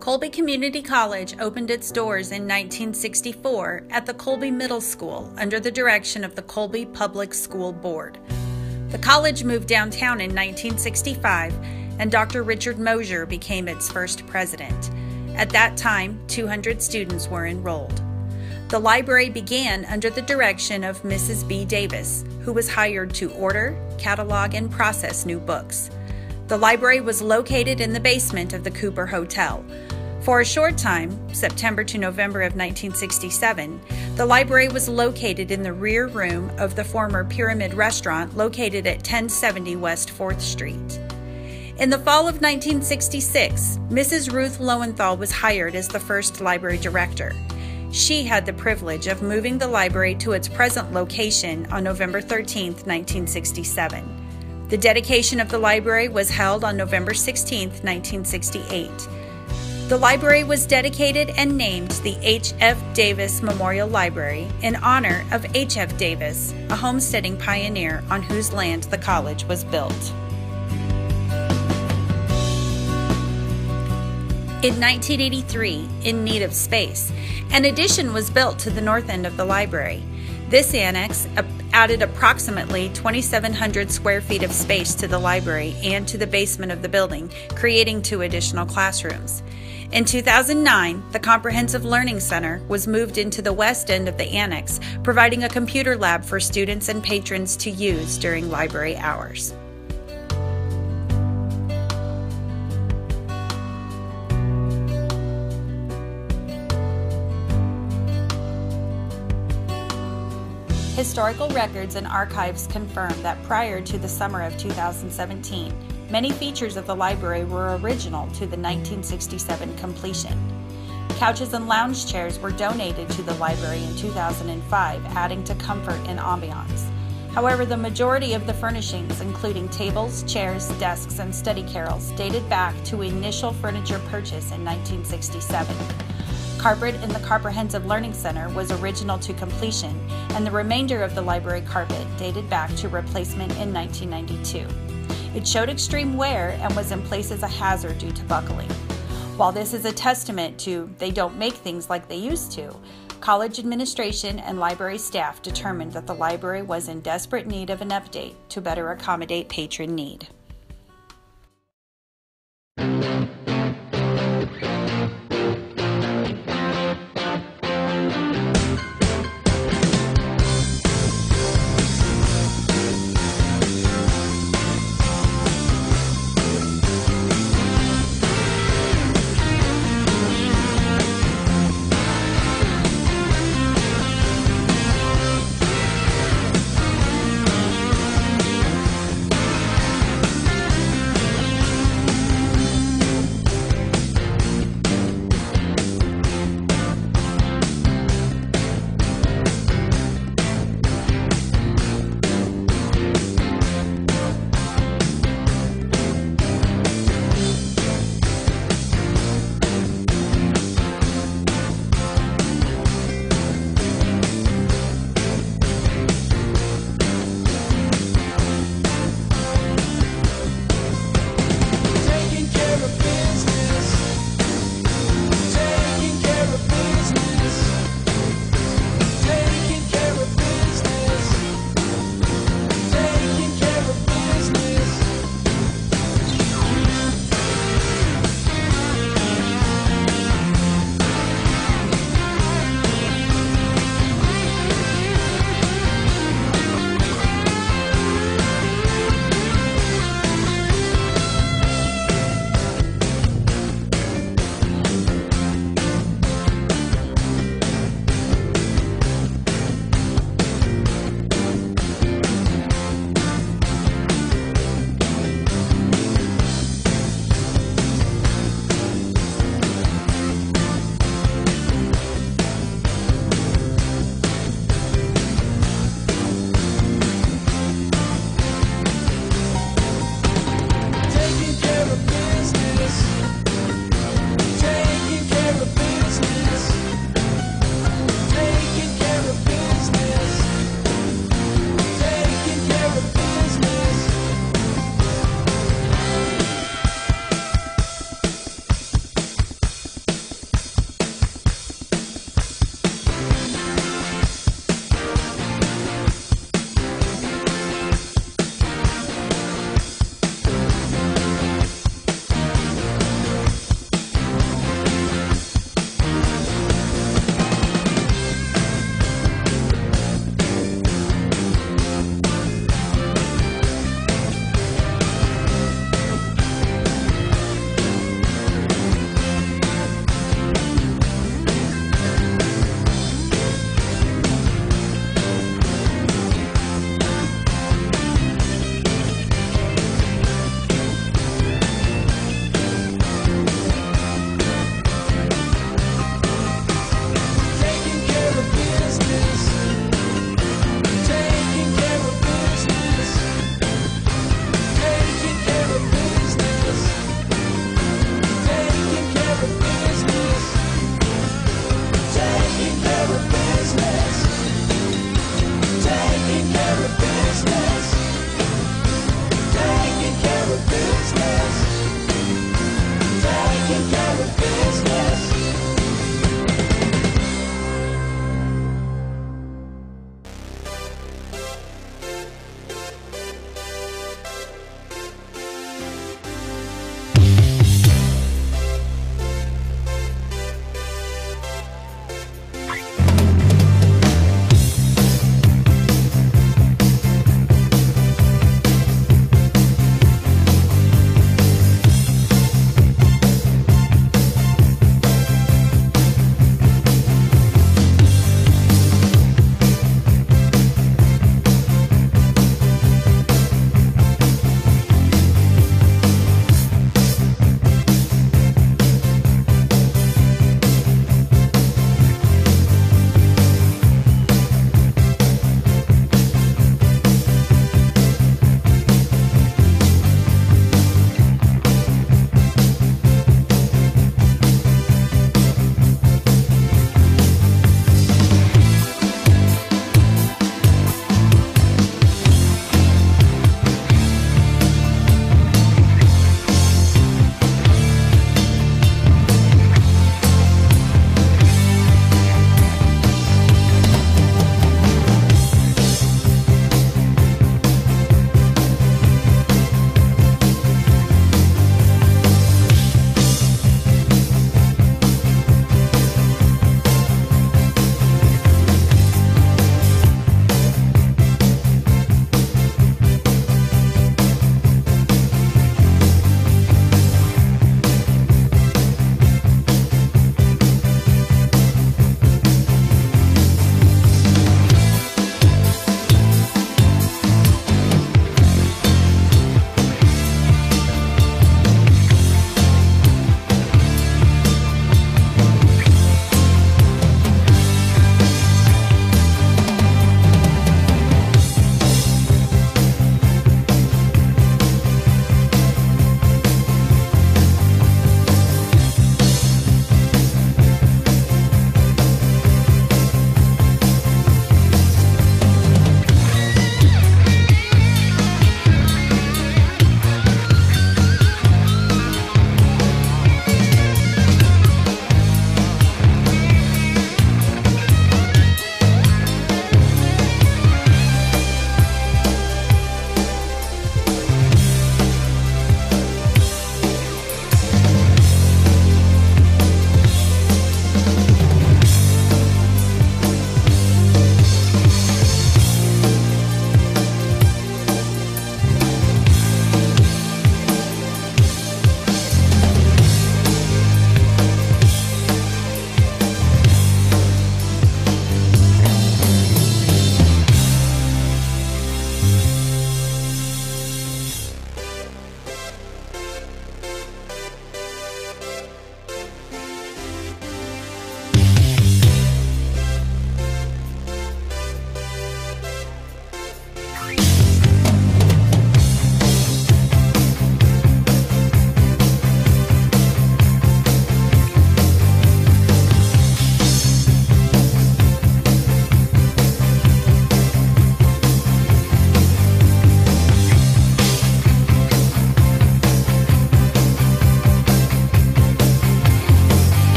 Colby Community College opened its doors in 1964 at the Colby Middle School under the direction of the Colby Public School Board. The college moved downtown in 1965, and Dr. Richard Mosier became its first president. At that time, 200 students were enrolled. The library began under the direction of Mrs. B. Davis, who was hired to order, catalog, and process new books. The library was located in the basement of the Cooper Hotel. For a short time, September to November of 1967, the library was located in the rear room of the former Pyramid Restaurant located at 1070 West 4th Street. In the fall of 1966, Mrs. Ruth Lowenthal was hired as the first library director. She had the privilege of moving the library to its present location on November 13, 1967. The dedication of the library was held on November 16, 1968. The library was dedicated and named the H.F. Davis Memorial Library in honor of H.F. Davis, a homesteading pioneer on whose land the college was built. In 1983, in need of space, an addition was built to the north end of the library. This annex added approximately 2,700 square feet of space to the library and to the basement of the building, creating two additional classrooms. In 2009, the Comprehensive Learning Center was moved into the west end of the annex, providing a computer lab for students and patrons to use during library hours. Historical records and archives confirm that prior to the summer of 2017, Many features of the library were original to the 1967 completion. Couches and lounge chairs were donated to the library in 2005, adding to comfort and ambiance. However, the majority of the furnishings, including tables, chairs, desks, and study carrels, dated back to initial furniture purchase in 1967. Carpet in the Comprehensive Learning Center was original to completion, and the remainder of the library carpet dated back to replacement in 1992. It showed extreme wear and was in places a hazard due to buckling. While this is a testament to they don't make things like they used to, college administration and library staff determined that the library was in desperate need of an update to better accommodate patron need.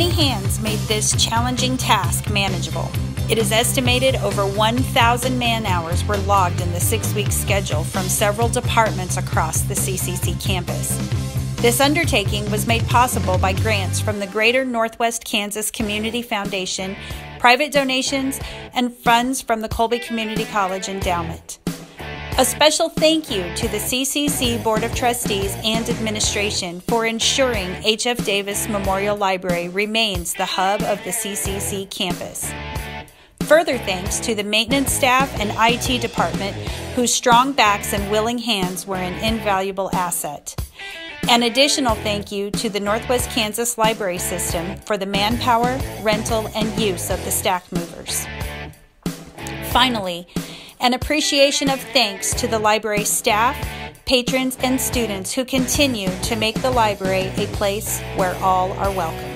Many hands made this challenging task manageable. It is estimated over 1,000 man hours were logged in the six week schedule from several departments across the CCC campus. This undertaking was made possible by grants from the Greater Northwest Kansas Community Foundation, private donations, and funds from the Colby Community College Endowment. A special thank you to the CCC Board of Trustees and Administration for ensuring H.F. Davis Memorial Library remains the hub of the CCC campus. Further thanks to the maintenance staff and IT department, whose strong backs and willing hands were an invaluable asset. An additional thank you to the Northwest Kansas Library System for the manpower, rental, and use of the stack movers. Finally, an appreciation of thanks to the library staff, patrons, and students who continue to make the library a place where all are welcome.